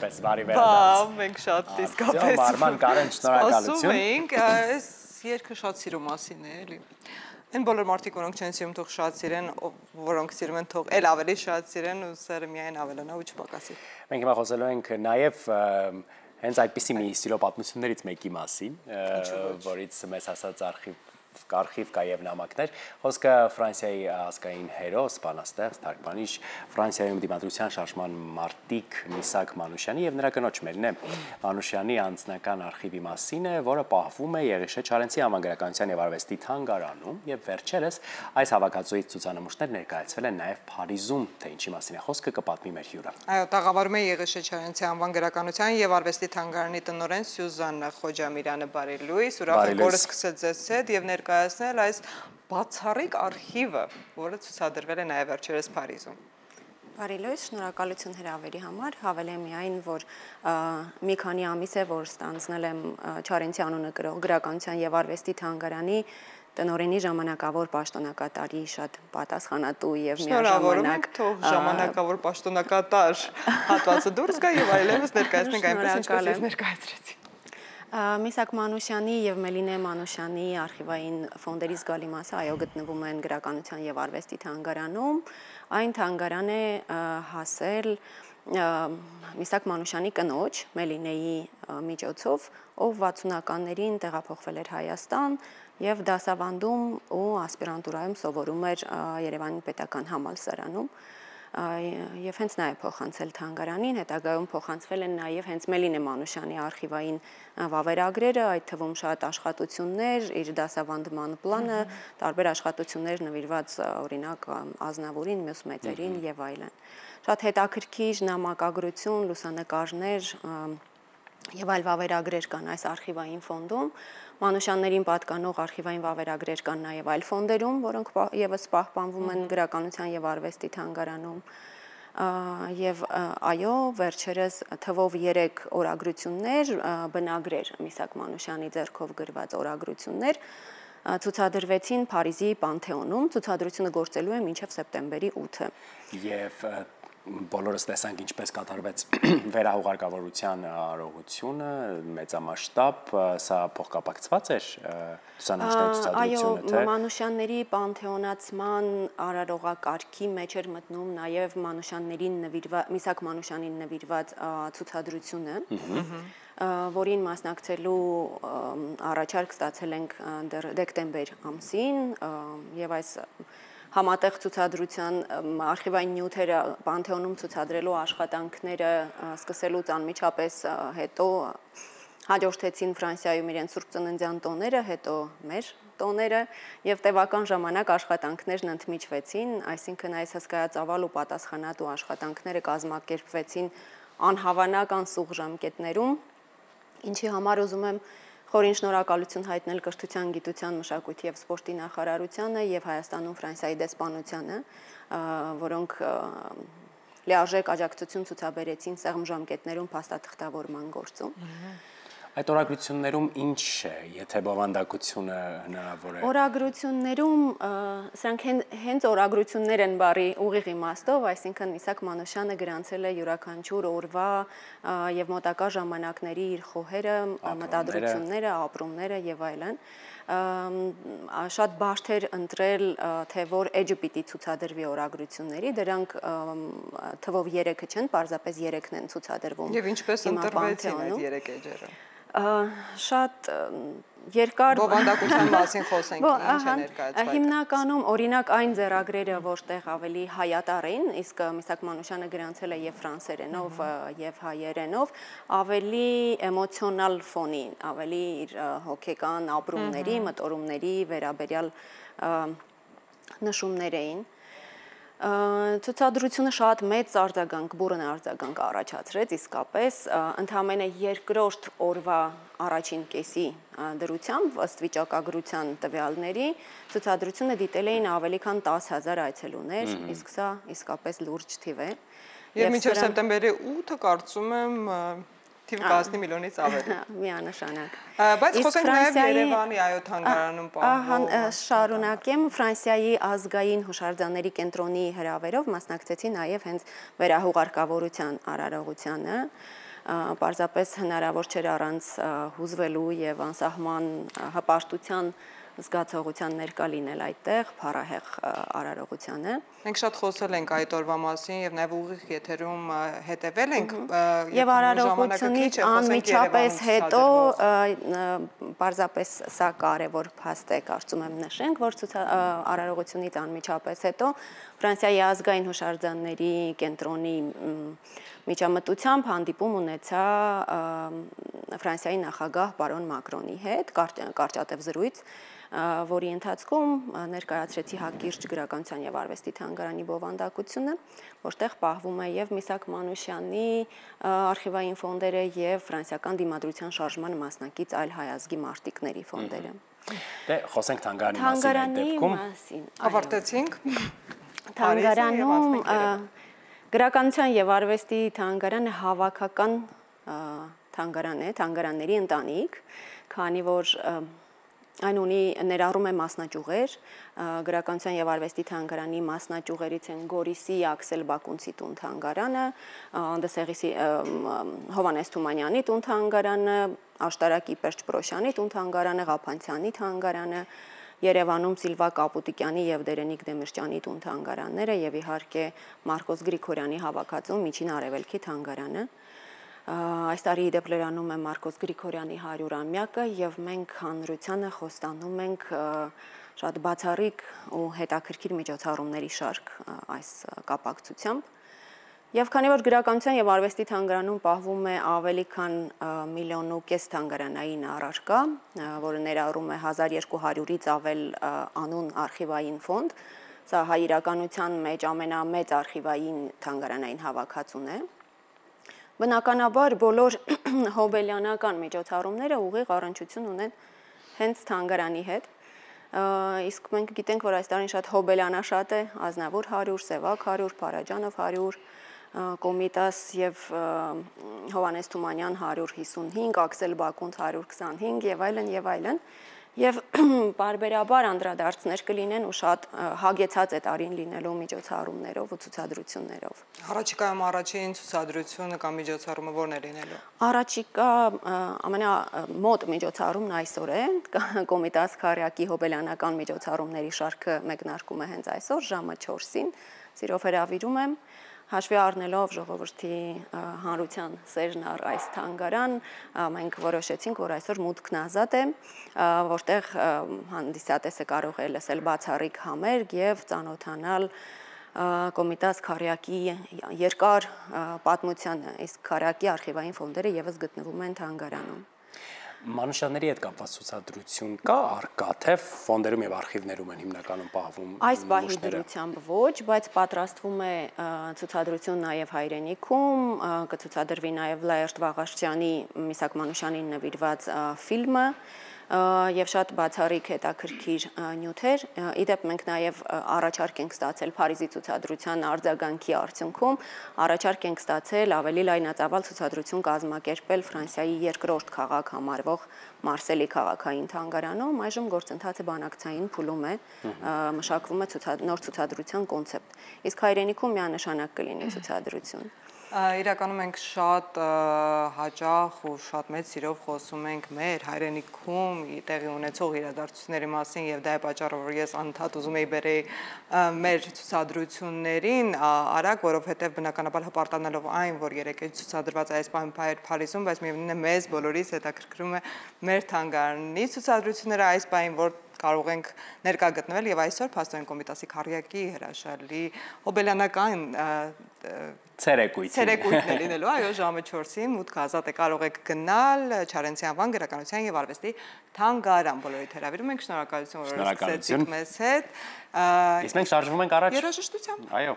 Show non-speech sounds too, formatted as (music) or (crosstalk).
Ինչպես բարի վերադարձ։ Բա, մենք շատ իսկապես։ Մարման Կարեն, շնորհակալություն։ Ասում էինք, այս երկը շատ սիրո մասին է, էլի։ Այն բոլոր մարդիկ, որոնք չեն սիրում, թող շատ սիրեն, որոնք սիրում են, թող էլ ավելի շատ սիրեն ու սերը միայն ավելանա ու չպակասի։ Մենք հիմա խոսելու ենք նաև հենց այդպիսի մի սիրո պատմություններից մեկի մասին, որից մեզ հասած արխիվ արխիվ կա եւ նամակներ։ Խոսքը Ֆրանսիայի ազգային հերոս, բանաստեղծ, թարգմանիչ, Ֆրանսիայում դիմադրության շարժման մարտիկ Միսակ Մանուշյանի եւ նրա կնոջ մերն է Մանուշյանի անձնական արխիվի մասին է, որը պահվում է Եղիշե Չարենցի համագերականության եւ արվեստի թանգարանում եւ վերջերս այս հավաքածուից ցուցանմուշներ ներկայացվել են նաեւ Փարիզում, թե ինչի մասին է խոսքը կպատմի մեր հյուրը։ Այո, տաղավարում է Եղիշե Չարենցի անվան գրականության եւ արվեստի թանգարանի տնօրեն Սյուզաննա Խոջամիրյանը բարի լույս, ուրախ եք օրը սկսեց ձեզ հետ եւ ներկայ ներկայացնել այս բացառիկ արխիվը, որը ցուցադրվել է նաև վերջերս Փարիզում։ Բարի լույս, շնորհակալություն հրավերի համար։ Հավելեմ միայն, որ մի քանի ամիս է, որ ստանձնել եմ Չարենցի անունը գրող գրականության եւ արվեստի թանգարանի տնորենի ժամանակավոր պաշտոնակատարի շատ պատասխանատու եւ միաժամանակ ժամանակավոր պաշտոնակատար հատվածը դուրս գա եւ այլևս ներկայացնենք այնպես ինչպես ներկայացրեցի։ Միսակ Մանուշյանի եւ Մելինե Մանուշյանի արխիվային ֆոնդերի զգալի մասը այո գտնվում են գրականության եւ արվեստի թանգարանում։ Այն թանգարան է հասել Միսակ Մանուշյանի կնոջ Մելինեի միջոցով, ով 60-ականներին տեղափոխվել էր Հայաստան եւ դասավանդում ու ասպիրանտուրայում սովորում էր Երևանի պետական համալսարանում եւ հենց նա է փոխանցել թանգարանին, հետագայում փոխանցվել են նաեւ հենց Մելինե Մանուշյանի արխիվային վավերագրերը, այդ թվում շատ աշխատություններ, իր դասավանդման պլանը, տարբեր աշխատություններ նվիրված օրինակ Ազնավուրին, մյուս մեծերին եւ այլն։ Շատ հետաքրքիր նամակագրություն, լուսանկարներ եւ այլ վավերագրեր կան այս արխիվային ֆոնդում Մանուշյաններին պատկանող արխիվային վավերագրեր կան նաև այլ ֆոնդերում, որոնք եւս պահպանվում են գրականության եւ արվեստի թանգարանում եւ այո վերջերս թվով 3 օրագրություններ բնագրեր Միսակ Մանուշյանի ձեռքով գրված օրագրություններ ցուցադրվեցին Փարիզի Պանթեոնում ցուցադրությունը գործելու է մինչև սեպտեմբերի 8-ը եւ բոլորս տեսանք ինչպես կատարվեց (clears throat) վերահուղարկավորության արողությունը մեծամասշտաբ սա փոխկապակցված էր ցուցանիշների ցուցադրությունը թե Այո, Մանուշյանների պանթեոնացման արարողակարգի մեջ էր մտնում նաև Մանուշյաններին նվիրված Միսակ Մանուշյանին նվիրված ցուցադրությունը որին մասնակցելու առաջարկ ստացել ենք դեկտեմբեր ամսին եւ այս համատեղ ցուցադրության արխիվային նյութերը Պանթեոնում ցուցադրելու աշխատանքները սկսելուց անմիջապես հետո հաջորդեցին Ֆրանսիայում իրենց Սուրբ Ծննդյան տոները, հետո մեր տոները եւ տևական ժամանակ աշխատանքներն ընդմիջվեցին, այսինքն այս հսկայածավալ ու պատասխանատու աշխատանքները կազմակերպվեցին անհավանական սուղ ժամկետներում, ինչի համար ուզում եմ Խորին շնորհակալություն հայտնել կրթության, գիտության, մշակույթի եւ սպորտի նախարարությանը եւ Հայաստանում Ֆրանսիայի դեսպանությանը, որոնք լիարժեք աջակցություն ցուցաբերեցին սեղմ ժամկետներում փաստաթղթավորման գործում։ Այդ օրագրություններում ինչ է, եթե բովանդակությունը հնարավոր է։ Օրագրություններում սրանք հենց օրագրություններ են բարի ուղիղ իմաստով, այսինքն Իսակ Մանուշյանը գրանցել է յուրաքանչյուր օրվա եւ մոտակա ժամանակների իր խոհերը, մտադրությունները, ապրումները եւ այլն շատ բարդ էր ընտրել թե որ էջը պիտի ցուցադրվի օրագրությունների, դրանք թվով 3-ը չեն, պարզապես 3-ն են ցուցադրվում։ Եվ ինչպես ընտրվեցին այդ 3 էջերը շատ երկար բովանդակության մասին խոսենք ինչ է ներկայացված հիմնականում օրինակ այն ձեռագրերը որտեղ ավելի հայատար էին իսկ Միսակ Մանուշյանը գրանցել է եւ ֆրանսերենով եւ հայերենով ավելի էմոցիոնալ ֆոնի ավելի իր հոգեկան ապրումների մտորումների վերաբերյալ նշումներ էին Ցուցադրությունը շատ մեծ արձագանք, բուրըն արձագանք առաջացրեց իսկապես, ընդհանրապես երկրորդ օրվա առաջին կեսի դրությամբ ըստ վիճակագրության տվյալների ցուցադրությունը դիտել էին ավելի քան 10000 այցելուներ, իսկ սա իսկապես լուրջ թիվ է։ Եվ մինչև սեպտեմբերի 8-ը կարծում եմ թիվ կազմի միլիոնից ավելի։ Միանշանակ։ Բայց խոսենք նաև Երևանի այո թանգարանում պահվող։ Շարունակեմ Ֆրանսիայի ազգային հուշարձանների կենտրոնի հրավերով մասնակցեցի նաև հենց վերահուղարկավորության արարողությանը պարզապես հնարավոր չէր առանց հուզվելու եւ անսահման հպարտության զգացողության ներկա լինել այդտեղ փառահեղ արարողությանը։ Մենք շատ խոսել ենք այդ օրվա մասին եւ նաեւ ուղիղ եթերում հետեւել ենք եւ արարողությունից անմիջապես հետո պարզապես սա կարևոր փաստ է կարծում եմ նշենք, որ արարողությունից անմիջապես հետո Ֆրանսիայի ազգային հուշարձանների կենտրոնի միջամտությամբ հանդիպում ունեցա Ֆրանսիայի նախագահ պարոն Մակրոնի հետ, կարճատև զրույց, որի ընթացքում ներկայացրեցի հակիրճ գրականության եւ արվեստի թանգարանի բովանդակությունը, որտեղ պահվում է եւ Միսակ Մանուշյանի արխիվային ֆոնդերը եւ ֆրանսիական դիմադրության շարժման մասնակից այլ հայազգի մարտիկների ֆոնդերը։ Դե խոսենք թանգարանի մասին այդ դեպքում։ Ավարտեցինք։ Թանգարանում գրականության եւ արվեստի թանգարանը հավաքական թանգարան է, թանգարանների ընտանիք, քանի որ Այն ունի ներառում է մասնաճյուղեր, գրականության եւ արվեստի թանգարանի մասնաճյուղերից են Գորիսի Աքսել Բակունցի տուն թանգարանը, Անդեսեղիսի Հովանես Թումանյանի տուն թանգարանը, Աշտարակի Պերճ Պրոշյանի տուն թանգարանը, Ղափանցյանի թանգարանը, Երևանում Սիլվա Կապուտիկյանի եւ Դերենիկ Դեմիրճյանի տուն թանգարանները եւ իհարկե Մարկոս Գրիգորյանի հավաքածու Միջին Արևելքի թանգարանը այս տարի իդեպ լրանում է Մարկոս Գրիգորյանի 100-ամյակը եւ մենք հանրությանը խոստանում ենք շատ բացառիկ ու հետաքրքիր միջոցառումների շարք այս կապակցությամբ։ Եւ քանի որ գրականության եւ արվեստի թանգարանում պահվում է ավելի քան միլիոն ու կես թանգարանային առարկա, որը ներառում է 1200-ից ավել անուն արխիվային ֆոնդ, սա հայ իրականության մեջ ամենամեծ արխիվային թանգարանային հավաքածուն է, Բնականաբար բոլոր (clears throat) հոբելյանական միջոցառումները ուղիղ առնչություն ունեն հենց թանգարանի հետ։ Իսկ մենք գիտենք, որ այս տարին շատ հոբելյանաշատ է, Ազնավուր 100, Սևակ 100, Փարաջանով 100, Կոմիտաս եւ Հովանես Թումանյան 155, Աքսել Բակունց 125 եւ այլն եւ այլն։ եւ (clears throat) բարբերաբար անդրադարձներ կլինեն ու շատ հագեցած է տարին լինելու միջոցառումներով ու ցուցադրություններով։ Առաջիկայում առաջին ցուցադրությունը կամ միջոցառումը ո՞րն է լինելու։ Առաջիկա ամենամոտ միջոցառումն այսօր է, Կոմիտաս Խարյակի հոբելյանական միջոցառումների շարքը մեկնարկում է հենց այսօր ժամը 4-ին։ Սիրով հրավիրում եմ հաշվի առնելով ժողովրդի հանրության սերն առ այս թանգարան, մենք որոշեցինք, որ այսօր մուտքն ազատ է, որտեղ հանդիսատեսը կարող է լսել բացառիկ համերգ եւ ծանոթանալ կոմիտաս Խարյակի երկար պատմության, իսկ Խարյակի արխիվային ֆոնդերը եւս գտնվում են թանգարանում։ Մանուշյանների հետ կապված ցուցադրություն կա արկա թե ֆոնդերում եւ արխիվներում են հիմնականում պահվում այս բահի դրությամբ ոչ, բայց պատրաստվում է ցուցադրություն նաեւ հայրենիքում, կցուցադրվի նաեւ Լայերտ Վաղաշյանի Միսակ Մանուշյանին նվիրված ֆիլմը, եւ շատ բացառիկ հետաքրքիր նյութեր։ Իդեպ մենք նաեւ առաջարկ ենք ստացել Փարիզի ցուցադրության արձագանքի արդյունքում, առաջարկ ենք ստացել ավելի լայնածավալ ցուցադրություն կազմակերպել Ֆրանսիայի երկրորդ քաղաք համարվող Մարսելի քաղաքային թանգարանում։ Այժմ գործընթացը բանակցային փուլում է, մշակվում է նոր ցուցադրության կոնցեպտ։ Իսկ հայրենիքում միանշանակ կլինի ցուցադրություն։ Իրականում մենք շատ հաճախ ու շատ մեծ սիրով խոսում ենք մեր հայրենիքում տեղի ունեցող իրադարձությունների մասին եւ դա է պատճառը, որ ես անդադ ուզում եի բերեի մեր ցուցադրություններին արագ, որովհետեւ բնականաբար հպարտանալով այն, որ երեք է ցուցադրված այս բան Փարիզում, բայց միևնույնն է մեզ բոլորիս հետաքրքրում է մեր թանգարանի ցուցադրությունները այս բային, որ կարող ենք ներկա գտնվել եւ այսօր Փաստորեն Կոմիտասի քարյակի հրաշալի հոբելյանական ցերեկույթ ցերեկույթն է (laughs) լինելու այո ժամը 4-ին մուտք ազատ է կարող եք գնալ Չարենցյան վան գրականության եւ արվեստի թանգարան բոլորիդ հրավիրում ենք շնորհակալություն որ սկսեցիք մեզ հետ իսկ մենք շարժվում ենք առաջ երաժշտությամբ այո